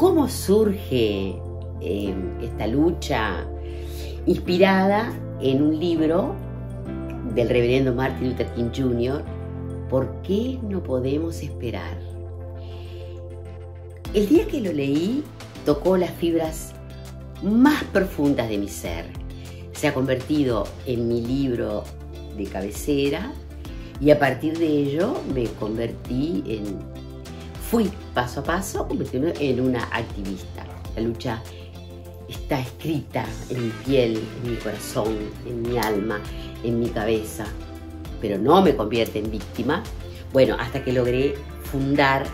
¿Cómo surge eh, esta lucha? Inspirada en un libro del reverendo Martin Luther King Jr., ¿Por qué no podemos esperar? El día que lo leí tocó las fibras más profundas de mi ser. Se ha convertido en mi libro de cabecera y a partir de ello me convertí en, fui paso a paso convirtiéndome en una activista. La lucha está escrita en mi piel, en mi corazón, en mi alma, en mi cabeza, pero no me convierte en víctima. Bueno, hasta que logré fundar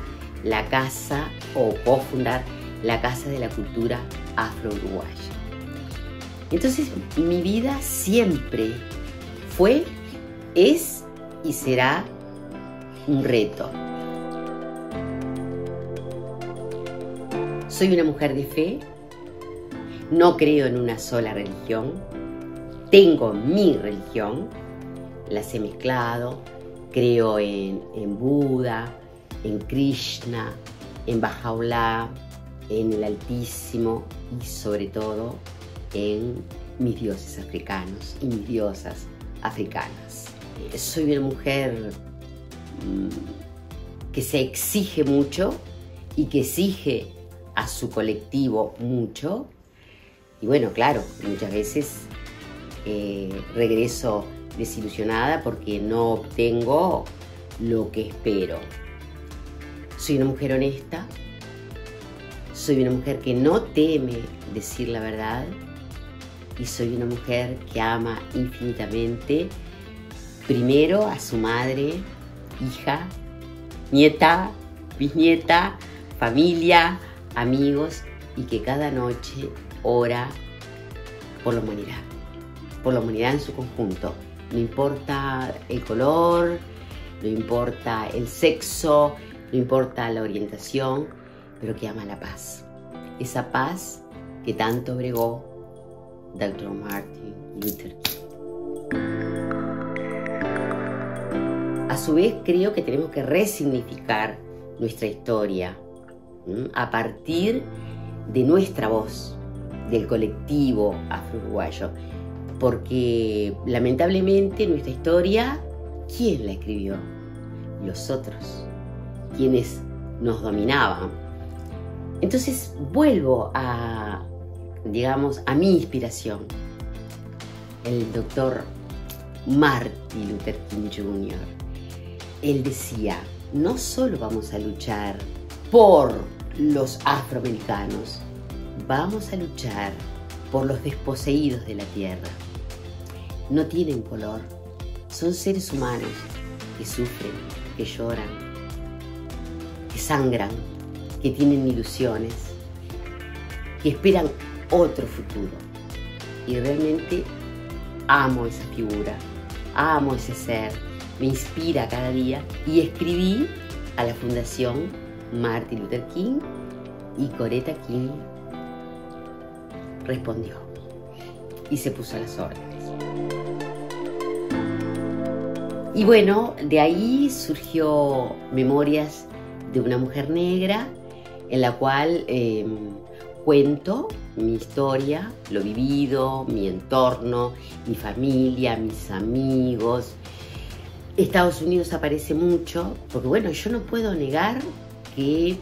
la casa o cofundar la Casa de la Cultura Afro-Uruguaya. Entonces mi vida siempre fue, es y será un reto. Soy una mujer de fe, no creo en una sola religión, tengo mi religión, las he mezclado, creo en, en Buda, en Krishna, en Bajaulá, en el Altísimo y sobre todo en mis dioses africanos y mis diosas africanas. Soy una mujer mm, que se exige mucho y que exige a su colectivo mucho. Y bueno, claro, muchas veces eh, regreso desilusionada porque no obtengo lo que espero. Soy una mujer honesta, soy una mujer que no teme decir la verdad y soy una mujer que ama infinitamente primero a su madre, hija, nieta, bisnieta, familia, amigos y que cada noche ora por la humanidad, por la humanidad en su conjunto no importa el color, no importa el sexo, no importa la orientación, pero que ama la paz. Esa paz que tanto bregó Dr. Martin Luther King. A su vez creo que tenemos que resignificar nuestra historia a partir de nuestra voz, del colectivo afro-uruguayo porque lamentablemente nuestra historia, ¿quién la escribió? Los otros, quienes nos dominaban. Entonces vuelvo a, digamos, a mi inspiración, el doctor Martin Luther King Jr. Él decía, no solo vamos a luchar por los afroamericanos, vamos a luchar por los desposeídos de la tierra no tienen color. Son seres humanos que sufren, que lloran, que sangran, que tienen ilusiones, que esperan otro futuro. Y realmente amo esa figura, amo ese ser, me inspira cada día y escribí a la Fundación Martin Luther King y Coretta King respondió y se puso a las órdenes. Y bueno, de ahí surgió Memorias de una mujer negra, en la cual em, cuento mi historia, lo vivido, mi entorno, mi familia, mis amigos. Estados Unidos aparece mucho, porque bueno, yo no puedo negar que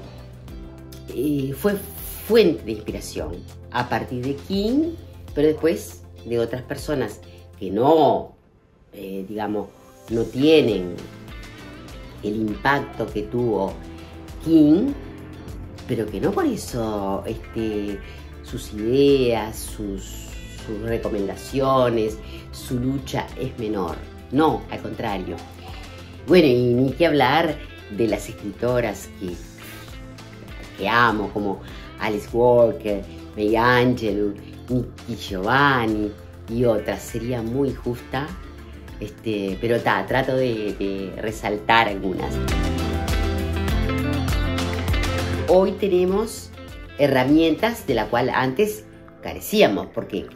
eh, fue fuente de inspiración a partir de King, pero después de otras personas que no, eh, digamos, no tienen el impacto que tuvo King, pero que no por eso este, sus ideas, sus, recomendaciones, su lucha es menor. No, al contrario. Bueno, y ni que hablar de las escritoras que, que amo, como Alice Walker, May Angelou, Nikki Giovanni y otras. Sería muy justa este, pero trato de, resaltar algunas. Hoy tenemos herramientas de la cual antes carecíamos, porque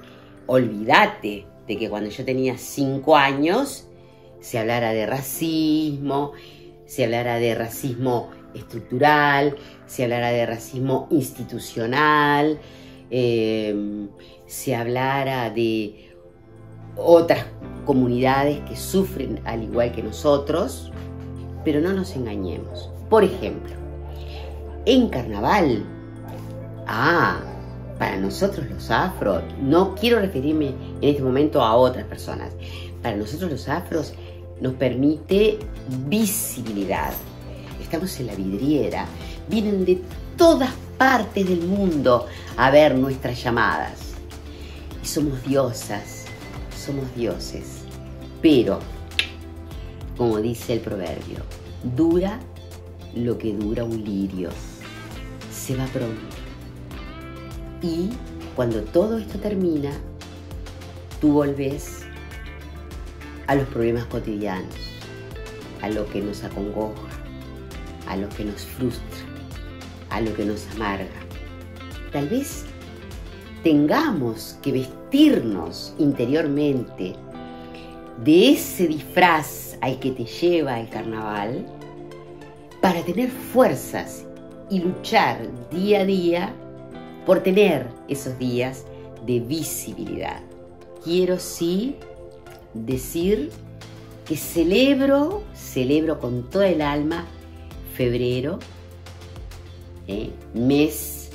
olvídate de que cuando yo tenía 5 años se hablara de racismo, se hablara de racismo estructural, se hablará de racismo institucional, eh, se hablará de otras comunidades que sufren al igual que nosotros, pero no nos engañemos. Por ejemplo, en carnaval, ah, para nosotros los afros, no quiero referirme en este momento a otras personas, para nosotros los afros nos permite visibilidad. Estamos en la vidriera, vienen de todas partes del mundo a ver nuestras llamadas. Y somos diosas, somos dioses. Pero, como dice el proverbio, dura lo que dura un lirio. Se va pronto. Y cuando todo esto termina, tú volves a los problemas cotidianos, a lo que nos acongoja, a lo que nos frustra, a lo que nos amarga. Tal vez tengamos que vestirnos interiormente de ese disfraz al que te lleva el carnaval para tener fuerzas y luchar día a día por tener esos días de visibilidad. Quiero sí decir que celebro, celebro con toda el alma febrero, ¿eh? mes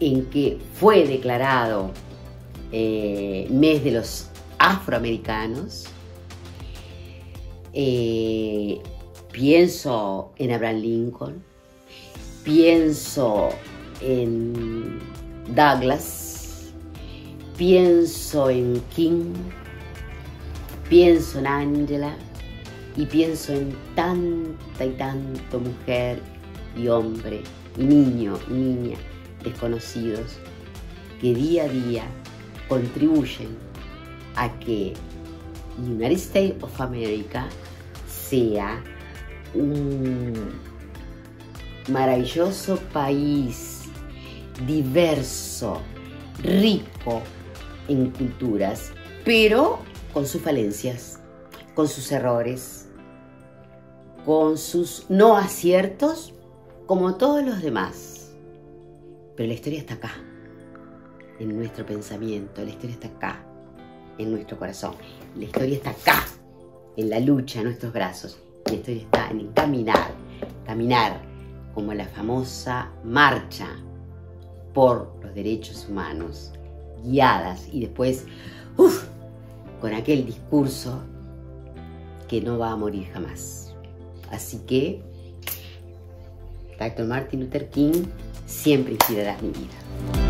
en que fue declarado eh, mes de los afroamericanos. Eh, pienso en Abraham Lincoln, pienso en Douglas, pienso en King, pienso en Angela y pienso en tanta y tanto mujer y hombre y niño y niña desconocidos que día a día contribuyen a que United States of America sea un maravilloso país diverso, rico en culturas, pero con sus falencias, con sus errores, con sus no aciertos, como todos los demás. Pero la historia está acá, en nuestro pensamiento, la historia está acá, en nuestro corazón, la historia está acá, en la lucha, en nuestros brazos, la historia está en caminar, caminar como la famosa marcha por los derechos humanos, guiadas y después, uff, con aquel discurso que no va a morir jamás. Así que, Dr. Martin Luther King, siempre inspirarás mi vida.